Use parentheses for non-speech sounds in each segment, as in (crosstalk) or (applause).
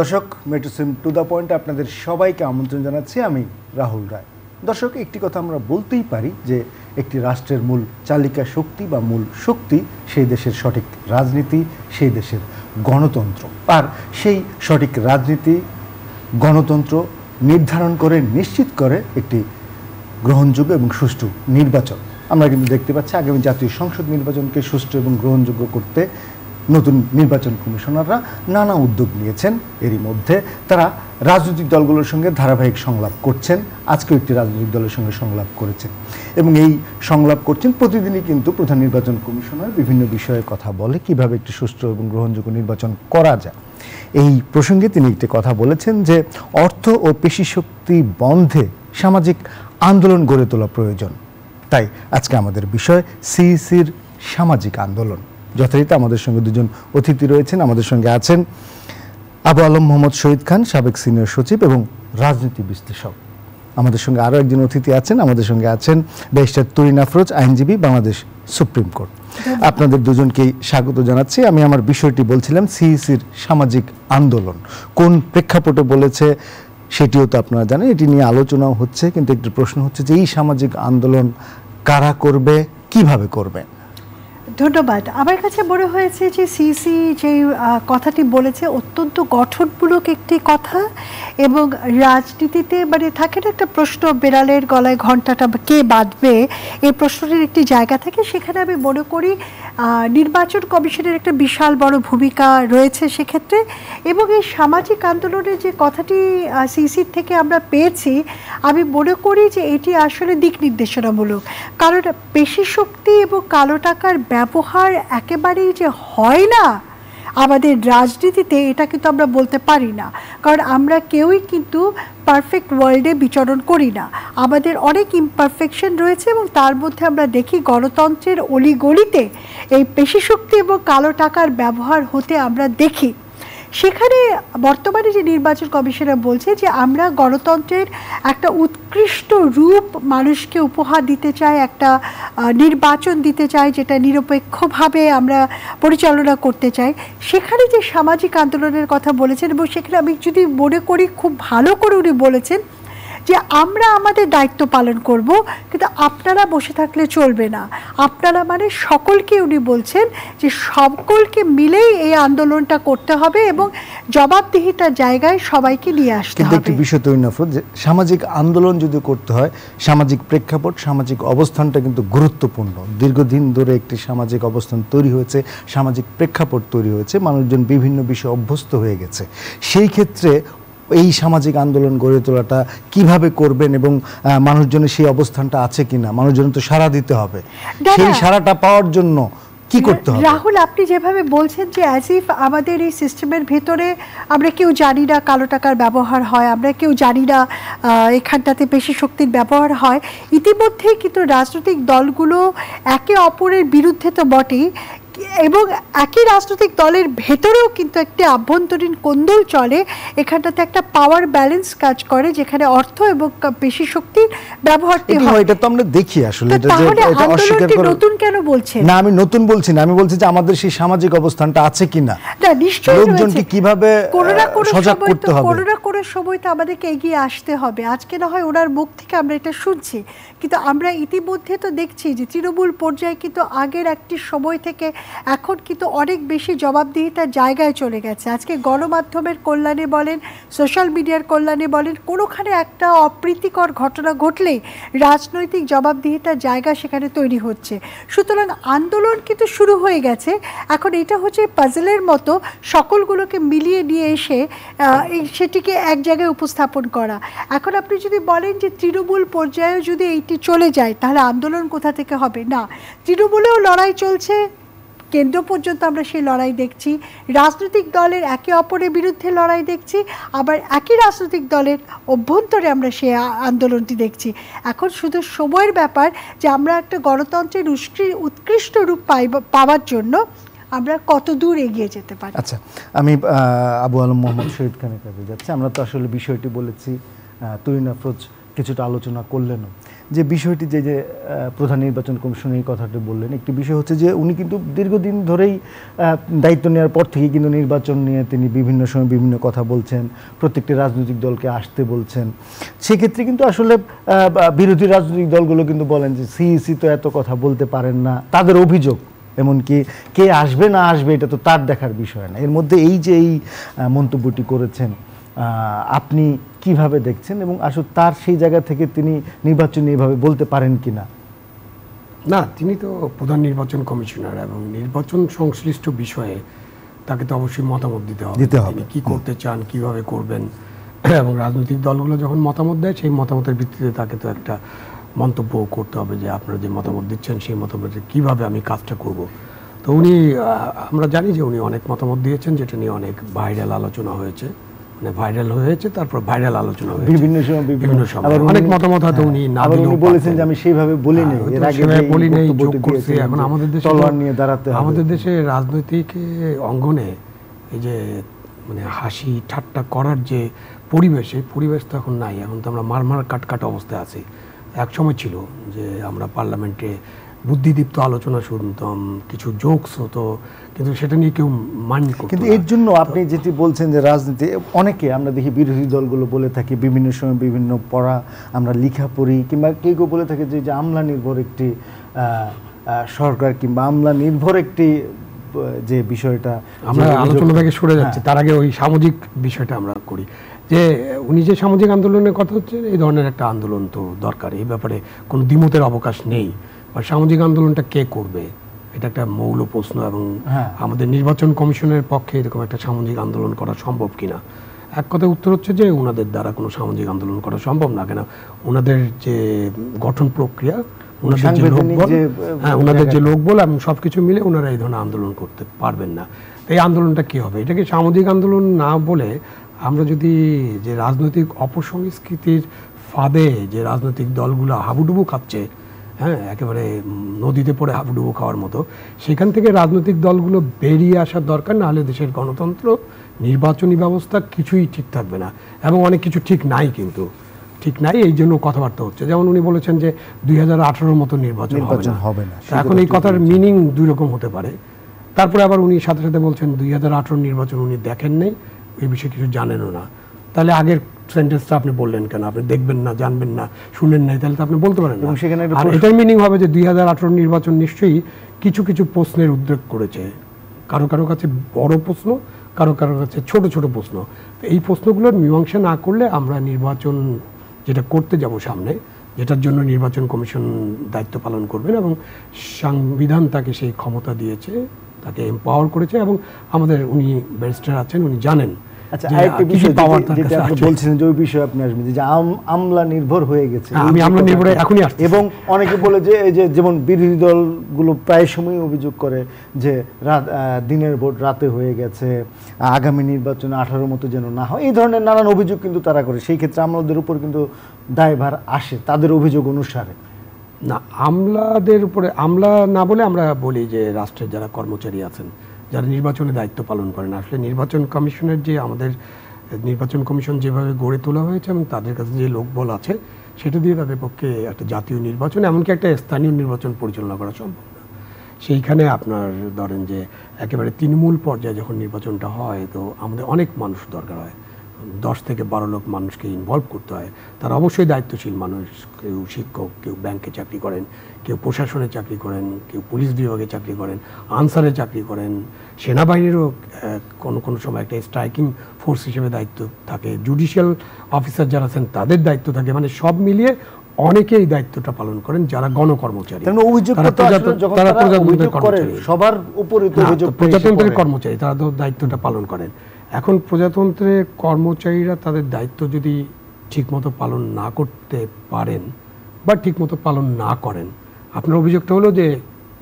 দর্শক মেট্রোসিম to the point আপনাদের সবাইকে আমন্ত্রণ জানাচ্ছি, আমি রাহুল রায়। দর্শক, একটি কথা আমরা বলতেই পারি যে, একটি রাষ্ট্রের মূল চালিকা শক্তি বা মূল শক্তি সেই দেশের সঠিক রাজনীতি, সেই দেশের গণতন্ত্র। আর সেই সঠিক রাজনীতি, গণতন্ত্র নির্ধারণ করে, নিশ্চিত করে একটি গ্রহণযোগ্য এবং সুষ্ঠু নির্বাচন। আমরা কিন্তু দেখতে পাচ্ছি আগামী জাতীয় সংসদ নির্বাচনকে সুষ্ঠু এবং গ্রহণযোগ্য করতে নতুন নির্বাচন কমিশনাররা নানা উদ্যোগ নিয়েছেন। এরই মধ্যে তারা রাজনৈতিক দলগুলোর সঙ্গে ধারাবাহিক সংলাপ করছেন। আজকেও একটি রাজনৈতিক দলের সঙ্গে সংলাপ করেছেন। এবং এই সংলাপ করছেন প্রতিদিনই কিন্তু প্রধান নির্বাচন কমিশনার বিভিন্ন বিষয়ে কথা বলে কীভাবে একটি সুষ্ঠু এবং গ্রহণযোগ্য নির্বাচন করা যায়। এই প্রসঙ্গে তিনি একটি কথা বলেছেন যে অর্থ ও পেশি শক্তি বন্ধে সামাজিক আন্দোলন গড়ে তোলা প্রয়োজন। তাই আজকে আমাদের বিষয় সিইসির সামাজিক আন্দোলন। যথারীতি আমাদের সঙ্গে দুজন অতিথি রয়েছেন আমাদের সঙ্গে আছেন আবু আলম মোহাম্মদ শহীদ খান সাবেক সিনিয়র সচিব এবং রাজনীতি বিশ্লেষক। আমাদের সঙ্গে আরও একজন অতিথি আছেন আমাদের সঙ্গে আছেন ব্যারিস্টার তরিন আফরোজ আইনজীবী বাংলাদেশ সুপ্রিম কোর্ট। আপনাদের দুজনকেই স্বাগত জানাচ্ছি। আমি আমার বিষয়টি বলছিলাম সিইসির সামাজিক আন্দোলন। কোন প্রেক্ষাপটে বলেছে সেটিও তো আপনারা জানেন এটি নিয়ে আলোচনাও হচ্ছে কিন্তু একটি প্রশ্ন হচ্ছে যে এই সামাজিক আন্দোলন কারা করবে কীভাবে করবে? ধন্যবাদ। আমার কাছে মনে হয়েছে যে সিসি যে কথাটি বলেছে, অত্যন্ত গঠনমূলক একটি কথা এবং রাজনীতিতে মানে থাকে না একটা প্রশ্ন বেড়ালের গলায় ঘন্টাটা কে বাঁধবে? এই প্রশ্নটির একটি জায়গা থাকে। সেখানে আমি মনে করি নির্বাচন কমিশনের একটা বিশাল বড় ভূমিকা রয়েছে সেক্ষেত্রে এবং এই সামাজিক আন্দোলনের যে কথাটি সিসির থেকে আমরা পেয়েছি, আমি মনে করি যে এটি আসলে দিক নির্দেশনামূলক। কারণ পেশি শক্তি এবং কালো টাকার ব্যবহার একেবারেই যে হয় না, আমাদের রাজনীতিতে এটা কিন্তু আমরা বলতে পারি না। কারণ আমরা কেউই কিন্তু পারফেক্ট ওয়ার্ল্ডে বিচরণ করি না। আমাদের অনেক ইমপারফেকশন রয়েছে এবং তার মধ্যে আমরা দেখি গণতন্ত্রের অলিগলিতে এই পেশিশক্তি এবং কালো টাকার ব্যবহার হতে আমরা দেখি। সেখানে বর্তমানে যে নির্বাচন কমিশনার বলছে যে আমরা গণতন্ত্রের একটা উৎকৃষ্ট রূপ মানুষকে উপহার দিতে চাই, একটা নির্বাচন দিতে চাই যেটা নিরপেক্ষভাবে আমরা পরিচালনা করতে চাই। সেখানে যে সামাজিক আন্দোলনের কথা বলেছেন এবং সেখানে আমি যদি মনে করি খুব ভালো করে উনি বলেছেন যে আমরা আমাদের দায়িত্ব পালন করব কিন্তু আপনারা বসে থাকলে চলবে না। আপনারা মানে সকলকে উনি বলছেন যে সকলকে মিলেই এই আন্দোলনটা করতে হবে এবং জবাবদিহিতার জায়গায় সবাইকে নিয়ে আসতে কিন্তু একটি বিষয় তৈরি যে সামাজিক আন্দোলন যদি করতে হয় সামাজিক প্রেক্ষাপট সামাজিক অবস্থানটা কিন্তু গুরুত্বপূর্ণ। দীর্ঘদিন ধরে একটি সামাজিক অবস্থান তৈরি হয়েছে সামাজিক প্রেক্ষাপট তৈরি হয়েছে মানুষজন বিভিন্ন বিষয়ে অভ্যস্ত হয়ে গেছে। সেই ক্ষেত্রে এই সামাজিক আন্দোলন গড়ে তোলাটা কীভাবে করবেন এবং মানুষজনের সেই অবস্থানটা আছে কিনা? মানুষজনের তো সাড়া দিতে হবে। সেই সাড়াটা পাওয়ার জন্য কি করতে হবে? রাহুল আপনি যেভাবে বলছেন যে অ্যাজ ইফ আমাদের এই সিস্টেমের ভেতরে আমরা কেউ জানি না কালো টাকার ব্যবহার হয় আমরা কেউ জানি না এখানটাতে বেশি শক্তির ব্যবহার হয়। ইতিমধ্যেই কিন্তু রাজনৈতিক দলগুলো একে অপরের বিরুদ্ধে তো বটেই। এবং একই রাজনৈতিক দলের ভেতরেও কিন্তু একটি আভ্যন্তরীণ কোন্দল চলে। এখানটাতে একটা পাওয়ার ব্যালেন্স কাজ করে যেখানে অর্থ এবং পেশি শক্তির ব্যবহারটি হয়। এটা তো আমরা দেখি আসলে এটা যে এটা অস্বীকার করে নতুন কেন বলছেন? না আমি নতুন বলছি না আমি বলছি যে আমাদের সেই সামাজিক অবস্থানটা আছে কিনা। না নিশ্চয়ই লোকজনকে কীভাবে, সজাগ করতে হবে। কোনো না কোনো সময় তো আমাদেরকে এগিয়ে আসতে হবে। আজকে না হয় ওনার মুখ থেকে আমরা এটা শুনছি। কিন্তু আমরা ইতিমধ্যে তো দেখছি যে তৃণমূল পর্যায়ে কিন্তু আগের একটি সময় থেকে এখন কিন্তু অনেক বেশি জবাবদিহিতার জায়গায় চলে গেছে। আজকে গণমাধ্যমের কল্যাণে বলেন, সোশ্যাল মিডিয়ার কল্যাণে বলেন, কোনোখানে একটা অপ্রীতিকর ঘটনা ঘটলেই রাজনৈতিক জবাবদিহিতার জায়গা সেখানে তৈরি হচ্ছে। সুতরাং আন্দোলন কিন্তু শুরু হয়ে গেছে। এখন এটা হচ্ছে পাজলের মতো সকলগুলোকে মিলিয়ে নিয়ে এসে সেটিকে এক জায়গায় উপস্থাপন করা। এখন আপনি যদি বলেন যে তৃণমূল পর্যায়ে যদি এইটি চলে যায়, তাহলে আন্দোলন কোথা থেকে হবে? না, তৃণমূলেও লড়াই চলছে। কেন্দ্র পর্যন্ত আমরা সেই লড়াই দেখছি। রাজনৈতিক দলের একে অপরের বিরুদ্ধে লড়াই দেখছি, আবার একই রাজনৈতিক দলের অভ্যন্তরে আমরা সেই আন্দোলনটি দেখছি। এখন শুধু সময়ের ব্যাপার যে আমরা একটা গণতন্ত্রের উৎকৃ- উৎকৃষ্ট রূপ পাই, পাওয়ার জন্য আমরা কত দূর এগিয়ে যেতে পারি। আচ্ছা আমি আবু আলম মোহাম্মদ শহীদ খানের কাছে যাচ্ছি। আমরা তো আসলে বিষয়টি বলেছি তুরিন আফরোজ কিছুটা আলোচনা করলেনও। যে বিষয়টি যে যে প্রধান নির্বাচন কমিশন এই কথাটি বললেন, একটি বিষয় হচ্ছে যে উনি কিন্তু দীর্ঘদিন ধরেই দায়িত্ব নেওয়ার পর থেকেই কিন্তু নির্বাচন নিয়ে তিনি বিভিন্ন সময় বিভিন্ন কথা বলছেন, প্রত্যেকটি রাজনৈতিক দলকে আসতে বলছেন। সেক্ষেত্রে কিন্তু আসলে বিরোধী রাজনৈতিক দলগুলো কিন্তু বলেন যে সিইসি তো এত কথা বলতে পারেন না, তাদের অভিযোগ, এমনকি কে আসবে না আসবে এটা তো তার দেখার বিষয় না। এর মধ্যে এই যে এই মন্তব্যটি করেছেন আপনি কীভাবে দেখছেন এবং আসলে তার সেই জায়গা থেকে তিনি নির্বাচন এইভাবে বলতে পারেন কিনা না? না তিনি তো প্রধান নির্বাচন কমিশনার এবং নির্বাচন সংশ্লিষ্ট বিষয়ে তাকে তো অবশ্যই মতামত দিতে হবে। দিতে হবে। কি করতে চান কীভাবে করবেন? এবং রাজনৈতিক দলগুলো যখন মতামত দেয় সেই মতামতের ভিত্তিতে তাকে তো একটা মন্তব্য করতে হবে যে আপনারা যে মতামত দিচ্ছেন সেই মতামতে কীভাবে আমি কাজটা করব। তো উনি আমরা জানি যে উনি অনেক মতামত দিয়েছেন যেটা নিয়ে অনেক ভাইরাল আলোচনা হয়েছে। মানে ভাইরাল হয়েছে তারপর ভাইরাল আলোচনা হয়েছে। বিভিন্ন সময় বিভিন্ন সময়। আবার অনেক মতামত হয়তো উনি না উনি বলেছেন যে আমি সেইভাবে বলি নেই হ্যাঁ, এর আগে সেভাবে বলি নেই, যোগ করছি। এখন আমাদের দেশে তলোয়ার নিয়ে দাঁড়াতে হবে। আমাদের দেশে রাজনৈতিক অঙ্গনে এই যে মানে হাসি ঠাট্টা করার যে পরিবেশ এই পরিবেশ তো এখন নাই। এখন তো আমরা মারমার কাট কাট অবস্থায় আছি। এক সময় ছিল যে আমরা পার্লামেন্টে বুদ্ধিদীপ্ত আলোচনা শুনতাম কিছু জোকস হতো কিন্তু সেটা নিয়ে কেউ মাইন্ড কিন্তু এর জন্য আপনি যেটি বলছেন যে রাজনীতি অনেকে আমরা দেখি বিরোধী দলগুলো বলে থাকি বিভিন্ন সময় বিভিন্ন পড়া আমরা লিখা পড়ি কিংবা কেউ কেউ বলে থাকে যে যে আমলা নির্ভর একটি সরকার কিংবা আমলা নির্ভর একটি যে বিষয়টা আমরা আলোচনা থেকে সরে যাচ্ছি হ্যাঁ। তার আগে ওই সামাজিক বিষয়টা আমরা করি। যে উনি যে সামাজিক আন্দোলনের কথা হচ্ছে এই ধরনের একটা আন্দোলন তো দরকার এই ব্যাপারে কোনো দ্বিমতের অবকাশ নেই। বা সামাজিক আন্দোলনটা কে করবে? এটা একটা মৌল প্রশ্ন এবং হ্যাঁ। আমাদের নির্বাচন কমিশনের পক্ষে এরকম একটা সামাজিক আন্দোলন করা সম্ভব কিনা? এক কথায় উত্তর হচ্ছে যে ওনাদের দ্বারা কোনো সামাজিক আন্দোলন করা সম্ভব না কেন? ওনাদের যে গঠন প্রক্রিয়া ওনাদের যে লোকবল হ্যাঁ ওনাদের যে লোকবল এবং সব কিছু মিলে ওনারা এই ধরনের আন্দোলন করতে পারবেন না। এই আন্দোলনটা কি হবে? এটাকে সামাজিক আন্দোলন না বলে আমরা যদি যে রাজনৈতিক অপসংস্কৃতির ফাঁদে যে রাজনৈতিক দলগুলো হাবুডুবু খাচ্ছে হ্যাঁ একেবারে নদীতে পড়ে হাবুডুবু খাওয়ার মতো। সেখান থেকে রাজনৈতিক দলগুলো বেরিয়ে আসার দরকার না হলে দেশের গণতন্ত্র নির্বাচনী ব্যবস্থা কিছুই ঠিক থাকবে না। এবং অনেক কিছু ঠিক নাই কিন্তু। ঠিক নাই এই জন্য কথাবার্তা হচ্ছে। যেমন উনি বলেছেন যে দুই হাজার মতো নির্বাচন হবে না। এখন এই কথার মিনিং দুই রকম হতে পারে। তারপরে আবার উনি সাথে সাথে বলছেন দুই হাজার আঠেরো নির্বাচন উনি দেখেন নাই এই বিষয়ে কিছু জানেনও না। তাহলে আগের সেন্টেন্সটা আপনি বললেন কেন? আপনি দেখবেন না জানবেন না শুনেন নাই তাহলে তো আপনি বলতে পারেন না। সেখানে আর এটার মিনিং হবে যে দুই হাজার আঠারো নির্বাচন নিশ্চয়ই কিছু কিছু প্রশ্নের উদ্রেক করেছে। কারও কারও কাছে বড় প্রশ্ন কারও কারও কাছে ছোট ছোট প্রশ্ন। তো এই প্রশ্নগুলোর মীমাংসা না করলে আমরা নির্বাচন যেটা করতে যাব সামনে যেটার জন্য নির্বাচন কমিশন দায়িত্ব পালন করবেন এবং সংবিধান তাকে সেই ক্ষমতা দিয়েছে তাকে এম্পাওয়ার করেছে এবং আমাদের উনি ব্যারিস্টার আছেন উনি জানেন আচ্ছা যে আরেকটি কি কি বিষয় power যেটি- তার যেটা আপনি বলছিলেন যে ওই বিষয়ে আপনি আসবেন যে আমলা নির্ভর হয়ে গেছে হ্যাঁ, আমি আমলা কথাটি। এখনই আসতেছি। এবং অনেকে বলে যে এই যে যেমন বিরোধী দলগুলো প্রায় সময় অভিযোগ করে যে দিনের ভোট রাতে হয়ে গেছে আগামী নির্বাচনে আঠারো মতো যেন না হয় এই ধরনের নানান অভিযোগ কিন্তু তারা করে সেই ক্ষেত্রে আমলাদের উপর কিন্তু দায়ভার আসে তাদের অভিযোগ অনুসারে না আমলাদের উপরে আমলা না বলে আমরা বলি যে রাষ্ট্রের যারা কর্মচারী আছেন যারা নির্বাচনে দায়িত্ব পালন করেন। আসলে নির্বাচন কমিশনের যে আমাদের, নির্বাচন কমিশন যেভাবে গড়ে তোলা হয়েছে এবং তাদের কাছে যে লোকবল আছে, সেটা দিয়ে তাদের পক্ষে একটা জাতীয় নির্বাচন, এমনকি একটা স্থানীয় নির্বাচন পরিচালনা করা সম্ভব না। সেইখানে আপনার ধরেন যে, একেবারে তৃণমূল পর্যায়ে যখন নির্বাচনটা হয়, তো আমাদের অনেক মানুষ দরকার হয়। দশ থেকে বারো লোক মানুষকে ইনভলভ করতে হয়। তারা অবশ্যই দায়িত্বশীল মানুষ কেউ শিক্ষক কেউ ব্যাংকে চাকরি করেন কেউ প্রশাসনে চাকরি করেন কেউ পুলিশ বিভাগে চাকরি করেন আনসারে চাকরি করেন। সেনাবাহিনীরও কোনো কোনো সময় একটা স্ট্রাইকিং ফোর্স হিসেবে দায়িত্ব থাকে। জুডিশিয়াল অফিসার যারা আছেন তাদের দায়িত্ব থাকে। মানে সব মিলিয়ে অনেকে এই দায়িত্বটা পালন করেন যারা গণকর্মচারী। তারা যখন তারা তারা প্রজাতন্ত্রের কর্মচারী। সবার উপরে প্রজাতন্ত্রের কর্মচারী তারা তো দায়িত্বটা পালন করেন। এখন প্রজাতন্ত্রের কর্মচারীরা তাদের দায়িত্ব যদি ঠিকমতো পালন না করতে পারেন বা ঠিকমতো পালন না করেন আপনার অভিযোগটা হলো যে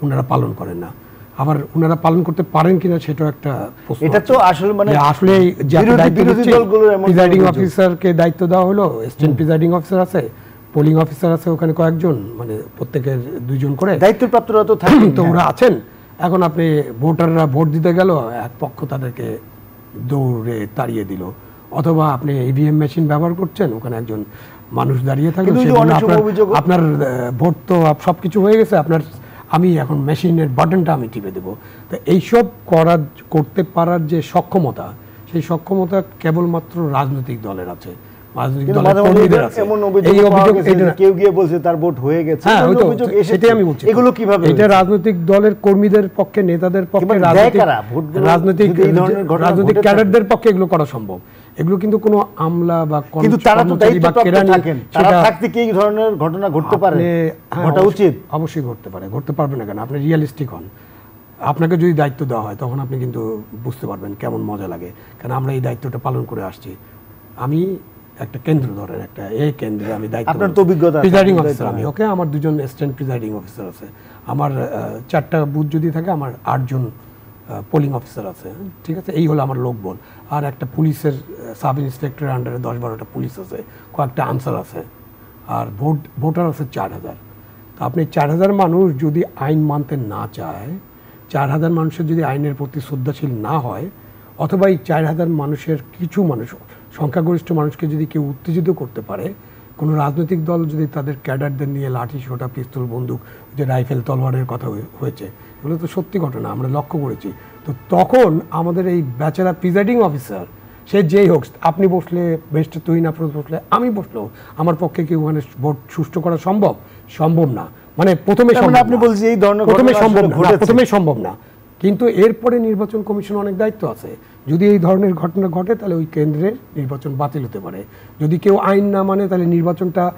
ওনারা পালন করেন না। আবার ওনারা পালন করতে পারেন কিনা সেটাও একটা এটা তো আসলে মানে আসলে প্রিজাইডিং অফিসারকে দায়িত্ব দেওয়া হলো স্টেট প্রিজাইডিং অফিসার আছে পোলিং অফিসার আছে ওখানে কয়েকজন মানে প্রত্যেকের দুইজন করে। দায়িত্বপ্রাপ্তরা তো থাকে তো ওরা আছেন। এখন আপনি ভোটাররা ভোট দিতে গেল এক পক্ষ তাদেরকে দৌড়ে তাড়িয়ে দিল। অথবা আপনি ইভিএম মেশিন ব্যবহার করছেন ওখানে একজন মানুষ দাঁড়িয়ে সময় আপনার- ভোট তো সবকিছু হয়ে গেছে আপনার আমি এখন মেশিনের বাটনটা আমি টিপে দেবো। তো এইসব করার করতে পারার যে সক্ষমতা সেই সক্ষমতা কেবলমাত্র রাজনৈতিক দলের আছে। রাজনৈতিক দলের মাঝে মাঝে কর্মীদের আছে। এই অভিযোগ গেছে এটা যে কেউ গিয়ে বলছে তার ভোট হয়ে গেছে। এমন ওই তো অভিযোগ এসেছে। সেটাই আমি বলছি। এগুলো কীভাবে এটা রাজনৈতিক দলের কর্মীদের পক্ষে নেতাদের পক্ষে রাজনৈতিক রাজনৈতিক? ক্যাডারদের পক্ষে এগুলো করা সম্ভব। এগুলো কিন্তু কোনো আমলা বা কিন্তু তারা তো কর্মচারী বা দায়িত্বপ্রাপ্ত কেরানি থাকেন। তারা থাকতে কি ধরনের ঘটনা ঘটতে পারে? হ্যাঁ, ঘটা উচিত? অবশ্যই ঘটতে পারে। ঘটতে পারবে না কেন? আপনি রিয়েলিস্টিক হন। আপনাকে যদি দায়িত্ব দেওয়া হয় তখন আপনি কিন্তু বুঝতে পারবেন কেমন মজা লাগে। কারণ আমরা এই দায়িত্বটা পালন করে আসছি। আমি একটা কেন্দ্র ধরেন একটা এই কেন্দ্রে আমি দায়িত্ব আপনার তো অভিজ্ঞতা প্রিজাইডিং অফিসার আমি ওকে আমার দুজন অ্যাসিস্ট্যান্ট প্রিজাইডিং অফিসার আছে। আমার চারটা বুথ যদি থাকে আমার আটজন পোলিং অফিসার আছে। ঠিক আছে? এই হলো আমার লোকবল। আর একটা পুলিশের সাব ইন্সপেক্টরের আন্ডারে দশ বারোটা পুলিশ আছে কয়েকটা আনসার আছে। আর ভোট ভোটার আছে চার হাজার। তা আপনি চার হাজার মানুষ যদি আইন মানতে না চায় চার হাজার মানুষের যদি আইনের প্রতি শ্রদ্ধাশীল না হয় অথবা এই চার হাজার মানুষের কিছু মানুষ সংখ্যাগরিষ্ঠ মানুষকে যদি কেউ উত্তেজিত করতে পারে কোনো রাজনৈতিক দল যদি তাদের ক্যাডারদের নিয়ে লাঠি সোটা পিস্তল বন্দুক যে রাইফেল তলোয়ারের কথা হয়েছে এগুলো তো সত্যি ঘটনা আমরা লক্ষ্য করেছি। তো তখন আমাদের এই বেচারা প্রিজাইডিং অফিসার সে যেই হোক আপনি বসলে বেস্ট তুই না বসলে আমি বসলেও আমার পক্ষে কি ওখানে ভোট সুষ্ঠু করা সম্ভব? সম্ভব না। মানে প্রথমে মানে আপনি না। বলছেন এই ধরনের প্রথমে সম্ভব না, প্রথমে সম্ভব না। কিন্তু এরপরে নির্বাচন কমিশন অনেক দায়িত্ব আছে। যদি এই ধরনের ঘটনা ঘটে, তাহলে ওই কেন্দ্রের নির্বাচন বাতিল হতে পারে। যদি কেউ আইন না মানে তাহলে নির্বাচনটা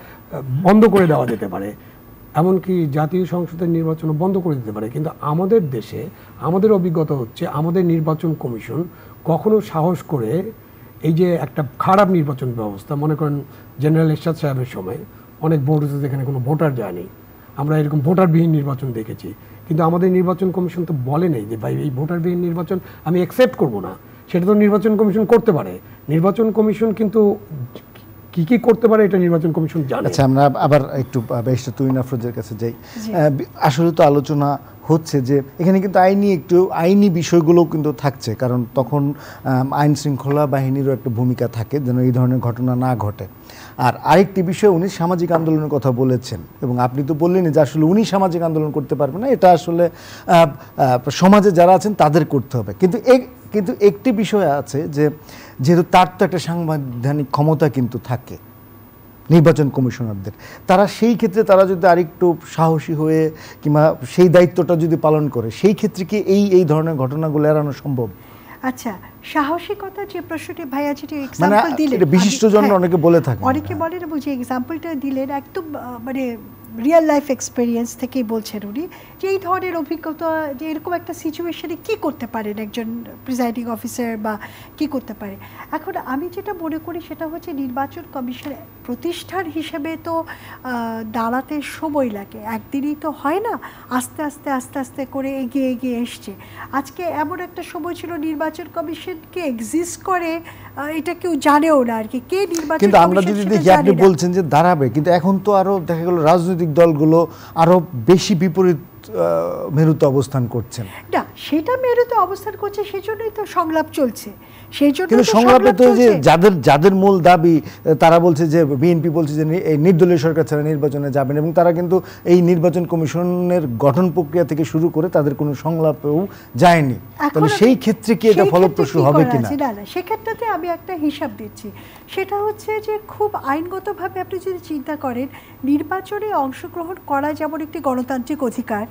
বন্ধ করে দেওয়া যেতে পারে। এমনকি জাতীয় সংসদের নির্বাচনও বন্ধ করে দিতে পারে। কিন্তু আমাদের দেশে, আমাদের অভিজ্ঞতা হচ্ছে, আমাদের নির্বাচন কমিশন কখনো সাহস করে এই যে একটা খারাপ নির্বাচন ব্যবস্থা, মনে করেন জেনারেল এরশাদ সাহেবের সময় অনেক ভোট হচ্ছে যেখানে কোনো ভোটার যায়নি। আমরা এরকম ভোটারবিহীন নির্বাচন দেখেছি। কিন্তু আমাদের নির্বাচন কমিশন তো বলে নেই যে, ভাই, এই ভোটারবিহীন নির্বাচন আমি অ্যাকসেপ্ট করব না। সেটা তো নির্বাচন কমিশন করতে পারে। নির্বাচন কমিশন কিন্তু কি কি করতে পারে এটা নির্বাচন কমিশন জানে। আচ্ছা আমরা আবার একটু বেশটা তুইন আফরোজের কাছে যাই। আসলে তো আলোচনা হচ্ছে যে এখানে কিন্তু আইনি একটু আইনি বিষয়গুলোও কিন্তু থাকছে কারণ তখন আইন শৃঙ্খলা বাহিনীরও একটা ভূমিকা থাকে যেন এই ধরনের ঘটনা না ঘটে। আর আরেকটি বিষয় উনি সামাজিক আন্দোলনের কথা বলেছেন এবং আপনি তো বললেনই যে আসলে উনি সামাজিক আন্দোলন করতে পারবেন না এটা আসলে সমাজে যারা আছেন তাদের করতে হবে। কিন্তু এক কিন্তু একটি বিষয় আছে যে যেহেতু তার তো একটা সাংবিধানিক ক্ষমতা কিন্তু থাকে, নির্বাচন কমিশনারদের। তারা সেই ক্ষেত্রে তারা যদি আরেকটু সাহসী হয়ে কিংবা সেই দায়িত্বটা যদি পালন করে, সেই ক্ষেত্রে কি এই এই ধরনের ঘটনাগুলো এড়ানো সম্ভব? আচ্ছা সাহসিকতা যে প্রশ্নটি ভাইয়া যেটি মানে এক্সাম্পল দিলেন এটা বিশিষ্ট জন হ্যাঁ, অনেকে বলে থাকেন। অনেকে বলেন এবং যে এক্সাম্পলটা দিলেন একদম মানে রিয়েল লাইফ এক্সপিরিয়েন্স থেকেই বলছেন উনি যে এই ধরনের অভিজ্ঞতা যে এরকম একটা সিচুয়েশনে কি করতে পারেন একজন প্রিজাইডিং অফিসার বা কি করতে পারে? এখন আমি যেটা মনে করি সেটা হচ্ছে নির্বাচন কমিশন প্রতিষ্ঠান হিসেবে তো দাঁড়াতে সময় লাগে একদিনই তো হয় না আস্তে আস্তে আস্তে আস্তে করে এগিয়ে এগিয়ে এসছে। আজকে এমন একটা সময় ছিল নির্বাচন কমিশন কে এক্সিস্ট করে এটা কেউ জানেও না আর কি। কে নির্বাচন কিন্তু আমরা যদি দেখি আপনি বলছেন যে দাঁড়াবে কিন্তু এখন তো আরও দেখা গেল রাজনৈতিক দলগুলো আরও বেশি বিপরীত মেরুতে অবস্থান করছেন। না সেটা মেরুতে অবস্থান করছে সেই জন্যই তো সংলাপ চলছে। সেই জন্য কিন্তু সংলাপে তো যে যাদের যাদের মূল দাবি তারা বলছে যে বিএনপি বলছে যে এই নির্দলীয় সরকার ছাড়া নির্বাচনে যাবেন এবং তারা কিন্তু এই নির্বাচন কমিশনের গঠন প্রক্রিয়া থেকে শুরু করে তাদের কোনো সংলাপেও যায়নি। তাহলে সেই ক্ষেত্রে কি এটা ফলপ্রসূ হবে কিনা? না না সেক্ষেত্রে আমি একটা হিসাব দিচ্ছি। সেটা হচ্ছে যে খুব আইনগতভাবে আপনি যদি চিন্তা করেন নির্বাচনে অংশগ্রহণ করা যেমন একটি গণতান্ত্রিক অধিকার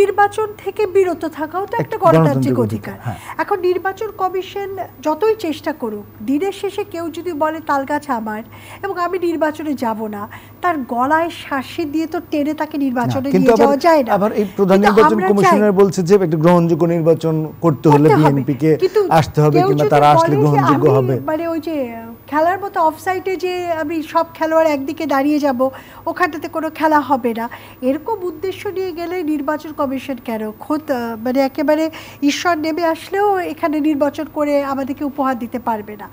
নির্বাচন থেকে বিরত থাকাও তো একটা গণতান্ত্রিক অধিকার হ্যাঁ। এখন নির্বাচন কমিশন যতই চেষ্টা করুক দিনের শেষে কেউ যদি বলে তালগাছ আমার এবং আমি নির্বাচনে যাব না তার গলায় শাসি দিয়ে তো টেনে তাকে নির্বাচনে নিয়ে যাওয়া যায় না আবার এই প্রধান নির্বাচন কমিশনার বলছে যে একটা গ্রহণযোগ্য নির্বাচন করতে হলে করতে হবে। বিএনপি কে আসতে হবে কিংবা তারা আসলে গ্রহণযোগ্য হবে মানে ওই যে খেলার মতো অফসাইটে যে আমি সব খেলোয়াড় একদিকে দাঁড়িয়ে যাব, ওখানটাতে কোনো খেলা হবে না। এরকম উদ্দেশ্য নিয়ে গেলে নির্বাচন কমিশন কেন? খোদ মানে একেবারে ঈশ্বর নেমে আসলেও এখানে নির্বাচন করে আমাদেরকে উপহার দিতে পারবে না।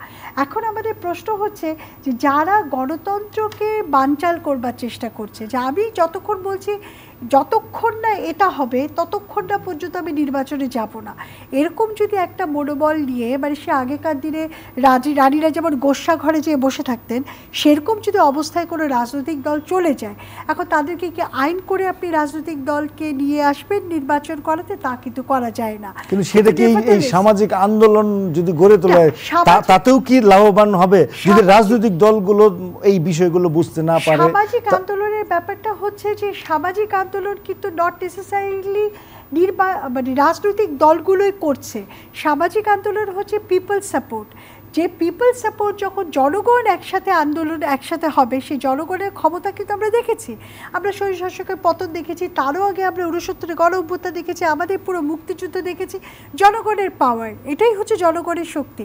এখন আমাদের প্রশ্ন হচ্ছে যে, যারা গণতন্ত্রকে বানচাল করবার চেষ্টা করছে, যে আমি যতক্ষণ বলছি যতক্ষণ না এটা হবে ততক্ষণ না পর্যন্ত আমি নির্বাচনে যাব না। এরকম যদি একটা মনোবল নিয়ে মানে সে আগেকার দিনে রাজি রানীরা যেমন গোস্বা ঘরে যেয়ে বসে থাকতেন সেরকম যদি অবস্থায় কোনো রাজনৈতিক দল চলে যায় এখন তাদেরকে কি আইন করে আপনি রাজনৈতিক দলকে নিয়ে আসবেন নির্বাচন করাতে? তা কিন্তু করা যায় না। কিন্তু সেটা কি এই- সামাজিক আন্দোলন যদি গড়ে তোলে তাতেও কি লাভবান হবে? যদি রাজনৈতিক দলগুলো এই বিষয়গুলো বুঝতে না পারে সামাজিক আন্দোলনের ব্যাপারটা হচ্ছে যে সামাজিক আন্দোলন কিন্তু নট নেসেসারিলি নির্বা মানে রাজনৈতিক দলগুলোই করছে। সামাজিক আন্দোলন হচ্ছে পিপল সাপোর্ট যে পিপল সাপোর্ট যখন জনগণ একসাথে আন্দোলন একসাথে হবে সেই জনগণের ক্ষমতা কিন্তু আমরা দেখেছি। আমরা শরীর শাসকের পতন দেখেছি তারও আগে আমরা উনসত্তরে গণ অভ্যুত্থান দেখেছি আমাদের পুরো মুক্তিযুদ্ধ দেখেছি জনগণের পাওয়ার এটাই হচ্ছে জনগণের শক্তি।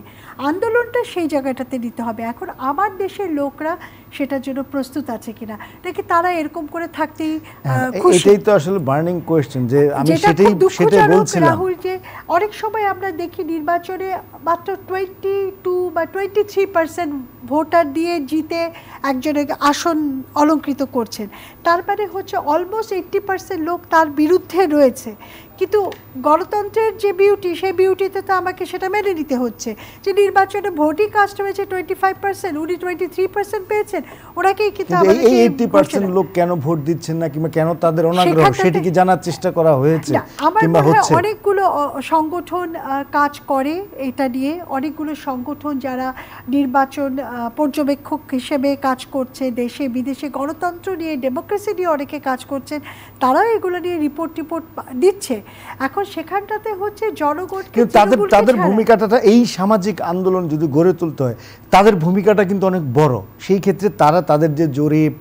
আন্দোলনটা সেই জায়গাটাতে নিতে হবে। এখন আমার দেশের লোকরা সেটার জন্য প্রস্তুত আছে কিনা? নাকি তারা এরকম করে থাকতেই হ্যাঁ, এটাই তো আসলে বার্নিং কোয়েশ্চেন যে আমি সেটাই সেটাই বলছিলাম। রাহুল যে অনেক সময় আমরা দেখি নির্বাচনে মাত্র টোয়েন্টি টু বা টোয়েন্টি থ্রি পার্সেন্ট ভোটার দিয়ে জিতে একজনের আসন অলঙ্কৃত করছেন। তার মানে হচ্ছে অলমোস্ট এইট্টি পার্সেন্ট লোক তার বিরুদ্ধে রয়েছে। কিন্তু গণতন্ত্রের যে বিউটি সেই বিউটিতে তো আমাকে সেটা মেনে নিতে হচ্ছে। যে নির্বাচনে ভোটই কাস্ট হয়েছে টোয়েন্টি ফাইভ পার্সেন্ট উনি টোয়েন্টি থ্রি পার্সেন্ট পেয়েছেন ওনাকেই কিন্তু কিন্তু এই আমাদেরকে পার্সেন্ট লোক কেন ভোট দিচ্ছেন না কিংবা কেন তাদের অনাগ্রহ সেটি কি জানার চেষ্টা করা হয়েছে কিংবা হচ্ছে? অনেকগুলো সংগঠন কাজ করে এটা নিয়ে। অনেকগুলো সংগঠন যারা নির্বাচন পর্যবেক্ষক হিসেবে কাজ করছে দেশে বিদেশে গণতন্ত্র নিয়ে ডেমোক্রেসি নিয়ে অনেকে কাজ করছেন তারাও এগুলো নিয়ে রিপোর্ট টিপোর্ট দিচ্ছে। এখন সেখানটাতে হচ্ছে জনগণকে তাদের তাদের ভূমিকাটা এই সামাজিক আন্দোলন যদি গড়ে তুলতে হয় তাদের ভূমিকাটা কিন্তু অনেক বড়। সেই ক্ষেত্রে তারা তাদের যে জরিপ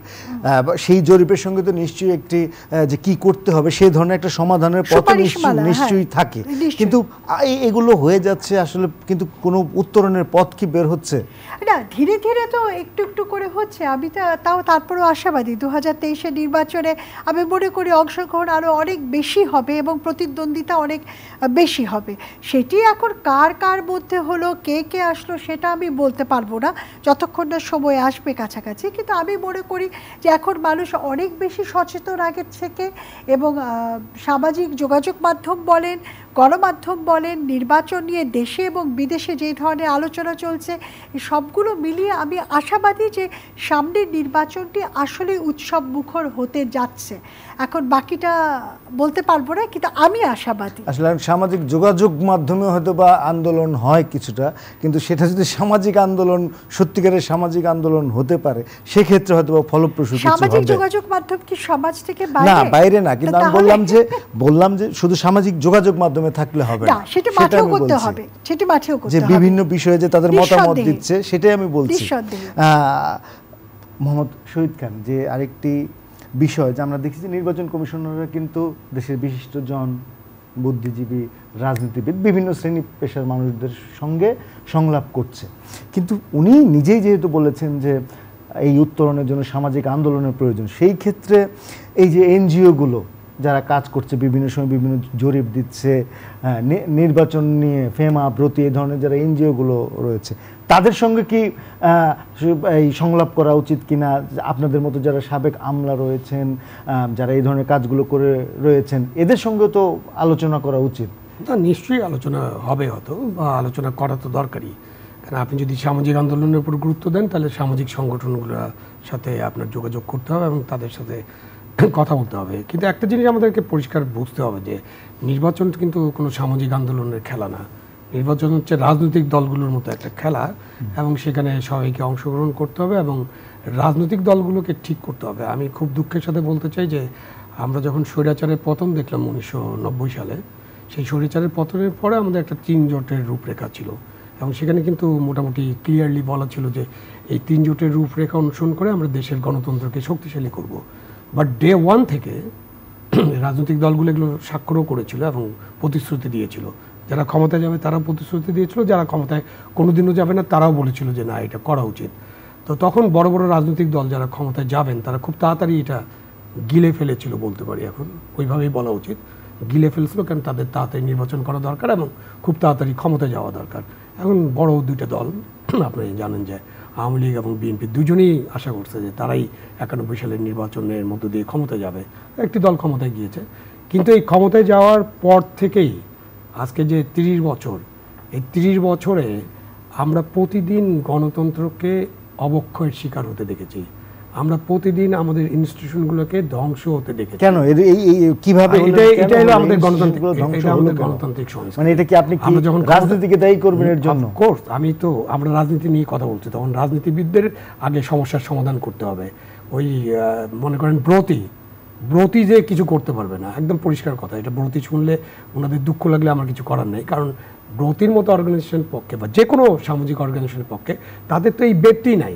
সেই জরিপের সঙ্গে তো নিশ্চয়ই একটি যে কি করতে হবে সেই ধরনের একটা সমাধানের পথ হ্যাঁ। নিশ্চয়ই থাকে। কিন্তু এগুলো হয়ে যাচ্ছে আসলে কিন্তু কোনো উত্তরণের পথ কি বের হচ্ছে? না ধীরে ধীরে তো একটু একটু করে হচ্ছে। আমি তাও তারপরেও আশাবাদী। দু হাজার নির্বাচনে আমি মনে করি অংশগ্রহণ আরও অনেক বেশি হবে এবং প্রতিদ্বন্দ্বিতা অনেক বেশি হবে। সেটি এখন কার কার মধ্যে হলো, কে কে আসলো সেটা আমি বলতে পারব না। যতক্ষণ না সময় আসবে কাছাকাছি। কিন্তু আমি মনে করি যে এখন মানুষ অনেক বেশি সচেতন আগের থেকে এবং সামাজিক যোগাযোগ মাধ্যম বলেন গণমাধ্যম বলেন নির্বাচন নিয়ে দেশে এবং বিদেশে যে ধরনের আলোচনা চলছে সবগুলো মিলিয়ে আমি আশাবাদী যে সামনের নির্বাচনটি আসলে উৎসব মুখর হতে যাচ্ছে। এখন বাকিটা বলতে পারব না কিন্তু আমি আশাবাদী। আসলে সামাজিক যোগাযোগ মাধ্যমে হয়তো বা আন্দোলন হয় কিছুটা কিন্তু সেটা যদি সামাজিক আন্দোলন সত্যিকারের সামাজিক আন্দোলন হতে পারে সেক্ষেত্রে হয়তো বা ফলপ্রসূ সামাজিক যোগাযোগ মাধ্যম কি সমাজ থেকে না বাইরে বাইরে না কিন্তু আমি বললাম যে বললাম যে শুধু সামাজিক যোগাযোগ মাধ্যমে থাকলে হবে না সেটা মাঠেও করতে হবে সেটি মাঠেও করতে হবে যে বিভিন্ন বিষয়ে যে তাদের মতামত দিচ্ছে সেটাই আমি বলছি। মোহাম্মদ শহীদ খান যে আরেকটি বিষয় যে আমরা দেখেছি নির্বাচন কমিশনাররা কিন্তু দেশের বিশিষ্ট জন বুদ্ধিজীবী রাজনীতিবিদ বিভিন্ন শ্রেণি পেশার মানুষদের সঙ্গে সংলাপ করছে। কিন্তু উনি নিজেই যেহেতু বলেছেন যে এই উত্তরণের জন্য সামাজিক আন্দোলনের প্রয়োজন সেই ক্ষেত্রে এই যে এনজিওগুলো যারা কাজ করছে বিভিন্ন সময় বিভিন্ন জরিপ দিচ্ছে হ্যাঁ, নির্বাচন নিয়ে ফেমা প্রতি এই ধরনের যারা এনজিওগুলো রয়েছে তাদের সঙ্গে কি এই সংলাপ করা উচিত কিনা? আপনাদের মতো যারা সাবেক আমলা রয়েছেন যারা এই ধরনের কাজগুলো করে রয়েছেন এদের সঙ্গে তো আলোচনা করা উচিত। না নিশ্চয়ই আলোচনা হবে হয়তো বা আলোচনা করা তো দরকারই। কারণ আপনি যদি সামাজিক আন্দোলনের উপর গুরুত্ব দেন তাহলে সামাজিক সংগঠনগুলোর সাথে আপনার যোগাযোগ করতে হবে এবং তাদের সাথে কথা বলতে হবে। কিন্তু একটা জিনিস আমাদেরকে পরিষ্কার বুঝতে হবে যে, নির্বাচন কিন্তু কোনো সামাজিক আন্দোলনের খেলা না। নির্বাচন হচ্ছে রাজনৈতিক দলগুলোর মতো একটা খেলা এবং সেখানে সবাইকে অংশগ্রহণ করতে হবে এবং রাজনৈতিক দলগুলোকে ঠিক করতে হবে। আমি খুব দুঃখের সাথে বলতে চাই যে, আমরা যখন স্বৈরাচারের পতন দেখলাম উনিশশো নব্বই সালে, সেই স্বৈরাচারের পতনের পরে আমাদের একটা তিন জোটের রূপরেখা ছিল এবং সেখানে কিন্তু মোটামুটি ক্লিয়ারলি বলা ছিল যে, এই তিন জোটের রূপরেখা অনুসরণ করে আমরা দেশের গণতন্ত্রকে শক্তিশালী করব। বাট ডে ওয়ান থেকে (clears throat) রাজনৈতিক দলগুলো এগুলো স্বাক্ষরও করেছিল এবং প্রতিশ্রুতি দিয়েছিল। যারা ক্ষমতায় যাবে তারা প্রতিশ্রুতি দিয়েছিল, যারা ক্ষমতায় কোনোদিনও যাবে না তারাও বলেছিল যে না, এটা করা উচিত। তো তখন বড় বড় রাজনৈতিক দল যারা ক্ষমতায় যাবেন তারা খুব তাড়াতাড়ি এটা গিলে ফেলেছিল বলতে পারি এখন। ওইভাবেই বলা উচিত। গিলে ফেলছিল কারণ তাদের তাড়াতাড়ি নির্বাচন করা দরকার এবং খুব তাড়াতাড়ি ক্ষমতায় যাওয়া দরকার। এখন বড় দুইটা দল (clears throat) আপনি জানেন যে আওয়ামী লীগ এবং বিএনপি দুজনেই আশা করছে যে তারাই একানব্বই সালের নির্বাচনের মধ্য দিয়ে ক্ষমতা যাবে। একটি দল ক্ষমতায় গিয়েছে। কিন্তু এই ক্ষমতায় যাওয়ার পর থেকেই আজকে যে তিরিশ বছর, এই তিরিশ বছরে আমরা প্রতিদিন গণতন্ত্রকে অবক্ষয়ের শিকার হতে দেখেছি। আমরা প্রতিদিন আমাদের ইনস্টিটিউশনগুলোকে ধ্বংস হতে দেখেছি। কেন? এই কীভাবে কেন এটাই হলো? আমাদের গণতান্ত্রিক ধ্বংস আমাদের গণতান্ত্রিক সংস্কৃতি। মানে এটা কি আপনি কি যখন রাজনীতিকে দায়ী করবেন এর জন্য? কোর্স আমি তো আমরা রাজনীতি নিয়ে কথা বলছি তখন রাজনীতিবিদদের আগে সমস্যার সমাধান করতে হবে। ওই মনে করেন ব্রতি। ব্রতি যে কিছু করতে পারবে না একদম পরিষ্কার কথা। এটা ব্রতি শুনলে ওনাদের দুঃখ লাগলে আমার কিছু করার নেই। কারণ ব্রতির মতো অর্গানাইজেশনের পক্ষে বা যে কোনো সামাজিক অর্গানাইজেশনের পক্ষে তাদের তো এই ব্যক্তি নাই।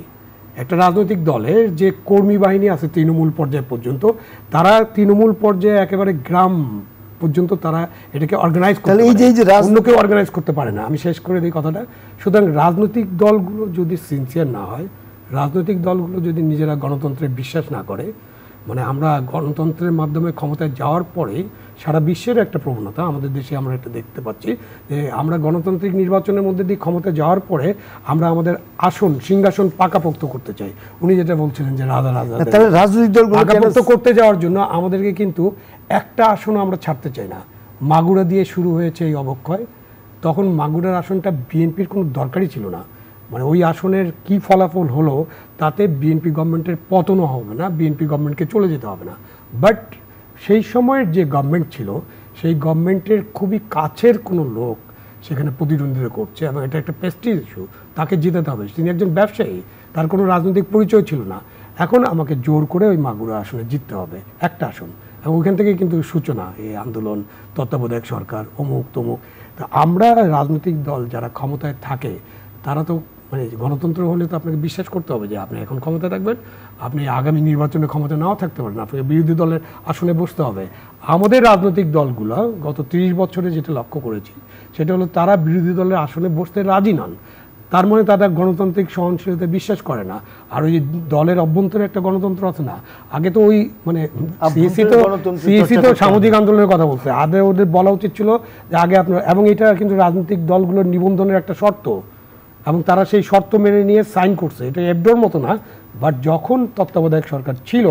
একটা রাজনৈতিক দলের যে কর্মী বাহিনী আছে তৃণমূল পর্যায় পর্যন্ত তারা তৃণমূল পর্যায়ে একেবারে গ্রাম পর্যন্ত তারা এটাকে অর্গানাইজ করতে এই যে- এই যে অন্য কেউ অর্গানাইজ করতে পারে না। আমি শেষ করে দিই কথাটা। সুতরাং রাজনৈতিক দলগুলো যদি সিনসিয়ার না হয় রাজনৈতিক দলগুলো যদি নিজেরা গণতন্ত্রে বিশ্বাস না করে মানে আমরা গণতন্ত্রের মাধ্যমে ক্ষমতায় যাওয়ার পরে সারা বিশ্বের একটা প্রবণতা আমাদের দেশে আমরা এটা দেখতে পাচ্ছি যে আমরা গণতান্ত্রিক নির্বাচনের মধ্যে দিয়ে ক্ষমতা যাওয়ার পরে আমরা আমাদের আসন সিংহাসন পাকাপোক্ত করতে চাই। উনি যেটা বলছিলেন যে রাজা রাজা তাহলে রাজনৈতিক দলগুলো পাকাপোক্ত করতে যাওয়ার জন্য আমাদেরকে কিন্তু একটা আসনও আমরা ছাড়তে চাই না। মাগুরা দিয়ে শুরু হয়েছে এই অবক্ষয়। তখন মাগুরার আসনটা বিএনপির কোনো দরকারই ছিল না। মানে ওই আসনের কি ফলাফল হলো তাতে বিএনপি গভর্নমেন্টের পতনও হবে না বিএনপি গভর্নমেন্টকে চলে যেতে হবে না। বাট সেই সময়ের যে গভর্নমেন্ট ছিল, সেই গভর্নমেন্টের খুবই কাছের কোনো লোক সেখানে প্রতিদ্বন্দ্বিতা করছে এবং এটা একটা প্রেস্টিজ ইস্যু তাকে জিতাতে হবে। তিনি একজন ব্যবসায়ী, তার কোনো রাজনৈতিক পরিচয় ছিল না। এখন আমাকে জোর করে ওই মাগুরা আসনে জিততে হবে, একটা আসন। এবং ওইখান থেকে কিন্তু সূচনা, এই আন্দোলন, তত্ত্বাবধায়ক সরকার অমুক তমুক তা আমরা রাজনৈতিক দল যারা ক্ষমতায় থাকে, তারা তো মানে গণতন্ত্র হলে তো আপনাকে বিশ্বাস করতে হবে যে আপনি এখন ক্ষমতায় থাকবেন আপনি আগামী নির্বাচনে ক্ষমতা নাও থাকতে পারেন আপনাকে বিরোধী দলের আসনে বসতে হবে। আমাদের রাজনৈতিক দলগুলো গত তিরিশ বছরে যেটা লক্ষ্য করেছি সেটা হলো তারা বিরোধী দলের আসনে বসতে রাজি নন। তার মানে তারা গণতান্ত্রিক সহনশীলতায় বিশ্বাস করে না। আর ওই দলের অভ্যন্তরে একটা গণতন্ত্র আছে না আগে তো ওই মানে সিএসি তো সিএসি তো সামাজিক আন্দোলনের কথা বলছে। আগে ওদের বলা উচিত ছিল যে আগে আপনার এবং এটা কিন্তু রাজনৈতিক দলগুলোর নিবন্ধনের একটা শর্ত। এবং তারা সেই শর্ত মেনে নিয়ে সাইন করছে। এটা এফডোর মতো না বাট যখন তত্ত্বাবধায়ক সরকার ছিল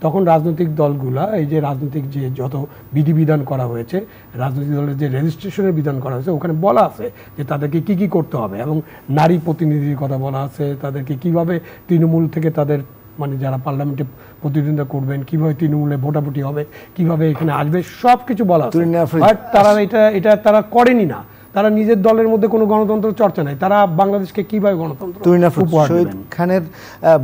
তখন রাজনৈতিক দলগুলা এই যে রাজনৈতিক যে যত বিধিবিধান করা হয়েছে রাজনৈতিক দলের যে রেজিস্ট্রেশনের বিধান করা হয়েছে ওখানে বলা আছে যে তাদেরকে কি কি করতে হবে এবং নারী প্রতিনিধির কথা বলা আছে তাদেরকে কীভাবে তৃণমূল থেকে তাদের মানে যারা পার্লামেন্টে প্রতিদ্বন্দ্বিতা করবেন কীভাবে তৃণমূলে ভোটাভুটি হবে কীভাবে এখানে আসবে সব কিছু বলা আছে। বাট তারা এটা এটা তারা করেনি না। তারা নিজের দলের মধ্যে কোনো গণতন্ত্র চর্চা নাই। তারা বাংলাদেশকে কীভাবে গণতন্ত্র শহীদ খানের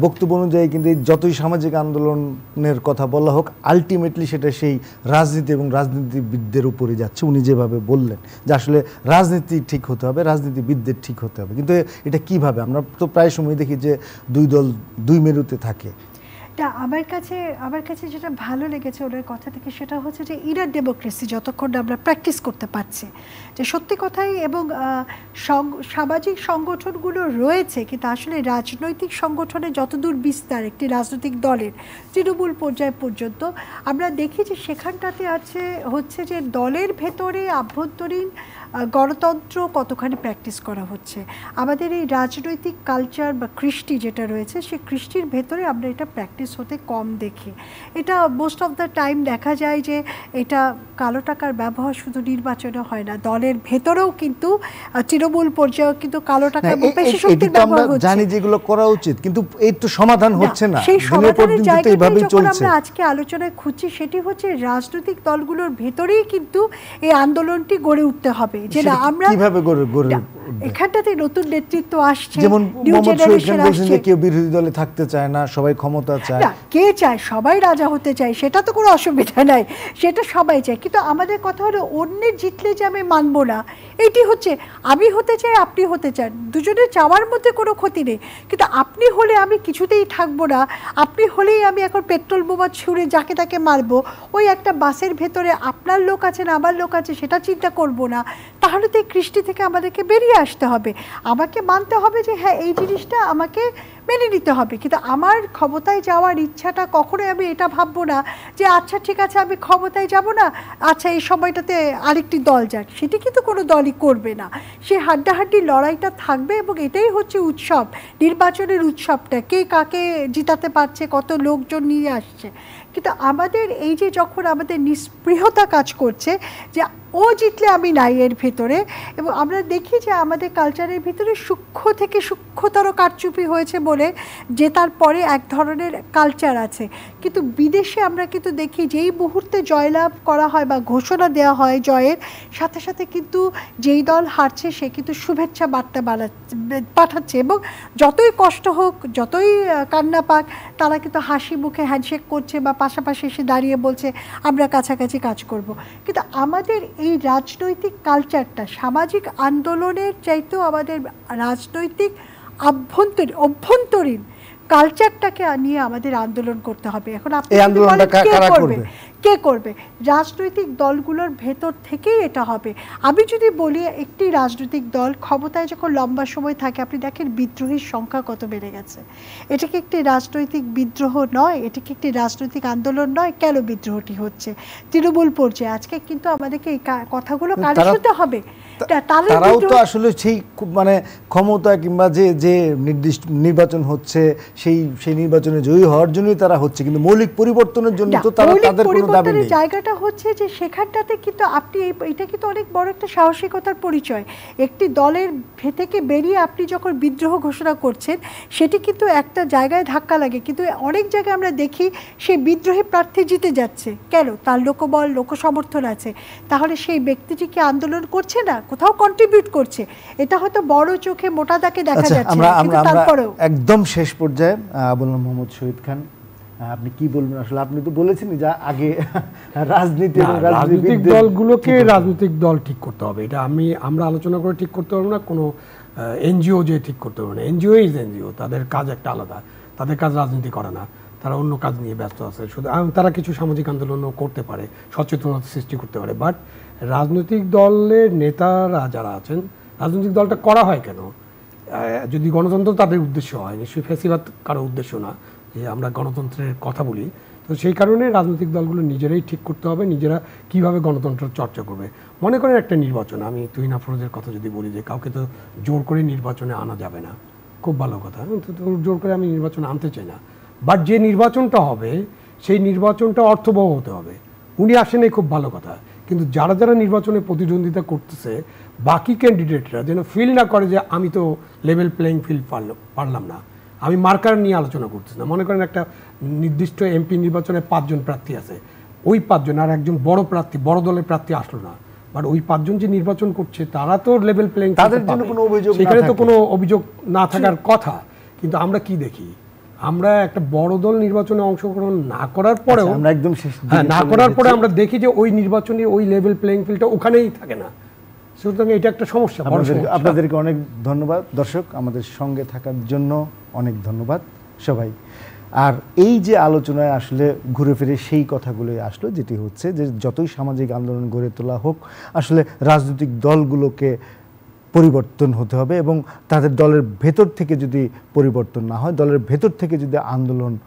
বক্তব্য অনুযায়ী কিন্তু যতই সামাজিক আন্দোলনের কথা বলা হোক আলটিমেটলি সেটা সেই রাজনীতি এবং রাজনীতিবিদদের উপরে যাচ্ছে। উনি যেভাবে বললেন যে আসলে রাজনীতি ঠিক হতে হবে রাজনীতিবিদদের ঠিক হতে হবে। কিন্তু এটা কীভাবে? আমরা তো প্রায় সময় দেখি যে দুই দল দুই মেরুতে থাকে। তা আমার কাছে আমার কাছে যেটা ভালো লেগেছে ওনার কথা থেকে সেটা হচ্ছে যে ইনার ডেমোক্রেসি যতক্ষণ আমরা প্র্যাকটিস করতে পারছি। যে সত্যি কথাই এবং সামাজিক সংগঠনগুলো রয়েছে, কিন্তু আসলে রাজনৈতিক সংগঠনে যতদূর বিস্তার একটি রাজনৈতিক দলের তৃণমূল পর্যায় পর্যন্ত, আমরা দেখি যে সেখানটাতে আছে, হচ্ছে যে দলের ভেতরে আভ্যন্তরীণ গণতন্ত্র কতখানি প্র্যাকটিস করা হচ্ছে। আমাদের এই রাজনৈতিক কালচার বা কৃষ্টি যেটা রয়েছে, সেই কৃষ্টির ভেতরে আমরা এটা প্র্যাকটিস হতে কম দেখি। এটা মোস্ট অফ দ্য টাইম দেখা যায় যে এটা কালো টাকার ব্যবহার শুধু নির্বাচনে হয় না, দলের ভেতরেও কিন্তু তৃণমূল পর্যায়েও কিন্তু কালো টাকা এ- শক্তির ব্যবহার হচ্ছে। জানি যেগুলো করা উচিত কিন্তু এই তো সমাধান হচ্ছে না। সেই সমাধানের দিন জায়গাটাই যখন আমরা আজকে আলোচনায় খুঁজছি সেটি হচ্ছে রাজনৈতিক দলগুলোর ভেতরেই কিন্তু এই আন্দোলনটি গড়ে উঠতে হবে। যে না আমরা কীভাবে গড়ে গড়ে এখানটাতে নতুন নেতৃত্ব আসছে যেমন কেউ বিরোধী দলে থাকতে চায় না সবাই ক্ষমতা চায়। কে চায়? সবাই রাজা হতে চায় সেটা তো কোনো অসুবিধা নাই সেটা সবাই চায়। কিন্তু আমাদের কথা হলো অন্যের জিতলে যে আমি মানবো না। এটি হচ্ছে, আমি হতে চাই, আপনি হতে চান। দুজনে চাওয়ার মধ্যে কোনো ক্ষতি নেই। কিন্তু আপনি হলে আমি কিছুতেই থাকব না। আপনি হলেই আমি এখন পেট্রোল বোমা ছুঁড়ে যাকে তাকে মারবো। ওই একটা বাসের ভেতরে আপনার লোক আছে না আমার লোক আছে, সেটা চিন্তা করব না। তাহলে তো এই কৃষ্টি থেকে আমাদেরকে বেরিয়ে আসতে হবে। আমাকে মানতে হবে যে হ্যাঁ এই জিনিসটা আমাকে মেনে নিতে হবে। কিন্তু আমার ক্ষমতায় যাওয়ার ইচ্ছাটা কখনোই আমি এটা ভাববো না যে আচ্ছা ঠিক আছে, আমি ক্ষমতায় যাব না। আচ্ছা এই সময়টাতে আরেকটি দল যাক। সেটি কিন্তু কোনো দলই করবে না। সে হাড্ডাহাড্ডি লড়াইটা থাকবে এবং এটাই হচ্ছে উৎসব। নির্বাচনের উৎসবটা, কে কাকে জিতাতে পারছে, কত লোকজন নিয়ে আসছে। কিন্তু আমাদের এই যে, যখন আমাদের নিস্পৃহতা কাজ করছে যে ও জিতলে আমি নাই এর ভেতরে। এবং আমরা দেখি যে আমাদের কালচারের ভিতরে সূক্ষ্ম থেকে সূক্ষ্মতর কারচুপি হয়েছে বলে যে তারপরে এক ধরনের কালচার আছে। কিন্তু বিদেশে আমরা কিন্তু দেখি যেই মুহূর্তে জয়লাভ করা হয় বা ঘোষণা দেওয়া হয় জয়ের, সাথে সাথে কিন্তু যেই দল হারছে সে কিন্তু শুভেচ্ছা বার্তা পাঠাচ্ছে। এবং যতই কষ্ট হোক, যতই কান্না পাক, তারা কিন্তু হাসি মুখে হ্যান্ডশেক করছে বা পাশাপাশি এসে দাঁড়িয়ে বলছে, আমরা কাছাকাছি কাজ করব। কিন্তু আমাদের এই রাজনৈতিক কালচারটা সামাজিক আন্দোলনের চাইতেও আমাদের রাজনৈতিক আভ্যন্তরীণ অভ্যন্তরীণ কালচারটাকে নিয়ে আমাদের আন্দোলন করতে হবে। এখন আপনি কা- করবে করবে? কে করবে? রাজনৈতিক দলগুলোর ভেতর থেকেই এটা হবে। আমি যদি বলি একটি রাজনৈতিক দল ক্ষমতায় যখন লম্বা সময় থাকে আপনি দেখেন বিদ্রোহীর সংখ্যা কত বেড়ে গেছে। এটা কি একটি রাজনৈতিক বিদ্রোহ নয়? এটাকে একটি রাজনৈতিক আন্দোলন নয়? কেন বিদ্রোহটি হচ্ছে? তৃণমূল পর্যায়ে আজকে কিন্তু আমাদেরকে এই কথাগুলো কানে শুনতে হবে। তারাও তো আসলে সেই মানে ক্ষমতা কিংবা যে যে নির্দিষ্ট নির্বাচন হচ্ছে সেই সেই নির্বাচনে জয়ী হওয়ার জন্যই তারা হচ্ছে। কিন্তু মৌলিক পরিবর্তনের জন্য তো তারা তাদের কোনো দাবি নেই। জায়গাটা হচ্ছে যে সেখানটাতে কিন্তু আপনি এটা কিন্তু অনেক বড় একটা সাহসিকতার পরিচয়। একটি দলের থেকে বেরিয়ে আপনি যখন বিদ্রোহ ঘোষণা করছেন সেটি কিন্তু একটা জায়গায় ধাক্কা লাগে। কিন্তু অনেক জায়গায় আমরা দেখি সেই বিদ্রোহী প্রার্থী জিতে যাচ্ছে। কেন? তার লোকবল লোকসমর্থন আছে। তাহলে সেই ব্যক্তিটি কি আন্দোলন করছে না? কোথাও কন্ট্রিবিউট করছে। এটা হয়তো বড় চোখে মোটা দাকে দেখা আচ্ছা যাচ্ছে আমরা আমরা একদম শেষ পর্যায়ে আবুল মোহাম্মদ শহীদ খান। আপনি কি বলবেন? আসলে আপনি তো বলেছেনই যা আগে (laughs) রাজনীতি রাজনৈতিক দলগুলোকে? রাজনৈতিক দল ঠিক করতে হবে। এটা আমি আমরা আলোচনা করে ঠিক করতে পারব না কোনো এনজিও যে ঠিক করতে পারবে না। এনজিও ইজ এনজিও তাদের কাজ একটা আলাদা। তাদের কাজ রাজনীতি করে না। তারা অন্য কাজ নিয়ে ব্যস্ত আছে। শুধু তারা কিছু সামাজিক আন্দোলনও করতে পারে, সচেতনতা সৃষ্টি করতে পারে বাট রাজনৈতিক দলের নেতারা যারা আছেন, রাজনৈতিক দলটা করা হয় কেন? যদি গণতন্ত্র তাদের উদ্দেশ্য হয়, নিশ্চয়ই ফেসিবাদ কারও উদ্দেশ্য না, যে আমরা গণতন্ত্রের কথা বলি, তো সেই কারণে রাজনৈতিক দলগুলো নিজেরাই ঠিক করতে হবে, নিজেরা কীভাবে গণতন্ত্র চর্চা করবে। মনে করেন একটা নির্বাচন, আমি তুহিন আফরোজের কথা যদি বলি যে কাউকে তো জোর করে নির্বাচনে আনা যাবে না, খুব ভালো কথা জোর করে আমি নির্বাচনে আনতে চাই না। বাট যে নির্বাচনটা হবে সেই নির্বাচনটা অর্থবহ হতে হবে। উনি আসেন খুব ভালো কথা। কিন্তু যারা যারা নির্বাচনে প্রতিদ্বন্দ্বিতা করতেছে বাকি ক্যান্ডিডেটরা যেন ফিল না করে যে আমি তো লেভেল প্লেইং ফিল্ড পারলাম না। আমি মার্কার নিয়ে আলোচনা করতেছি না। মনে করেন একটা নির্দিষ্ট এমপি নির্বাচনে পাঁচজন প্রার্থী আছে। ওই পাঁচজন আর একজন বড় প্রার্থী বড় দলের প্রার্থী আসলো না। বাট ওই পাঁচজন যে নির্বাচন করছে তারা তো লেভেল প্লেইং তাদের জন্য কোনো অভিযোগ সেখানে তো কোনো অভিযোগ না থাকার কথা। কিন্তু আমরা কি দেখি? আমরা একটা বড় দল নির্বাচনে অংশগ্রহণ না করার পরেও আচ্ছা, আমরা একদম হ্যাঁ না করার পরে আমরা দেখি যে ওই নির্বাচনী ওই লেভেল প্লেইং ফিল্ডটা ওখানেই থাকে না। সুতরাং এটা একটা সমস্যা। আপনাদেরকে অনেক ধন্যবাদ। দর্শক আমাদের সঙ্গে থাকার জন্য অনেক ধন্যবাদ সবাই। আর এই যে আলোচনায় আসলে ঘুরে ফিরে সেই কথাগুলোই আসলো যেটি হচ্ছে যে যতই সামাজিক আন্দোলন গড়ে তোলা হোক আসলে রাজনৈতিক দলগুলোকে পরিবর্তন হতে হবে এবং তাদের দলের ভেতর থেকে যদি পরিবর্তন না হয়, দলের ভেতর থেকে যদি আন্দোলন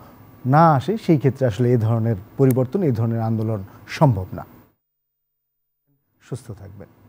না আসে, সেই ক্ষেত্রে আসলে এ ধরনের পরিবর্তন এই ধরনের আন্দোলন সম্ভব না। সুস্থ থাকবেন।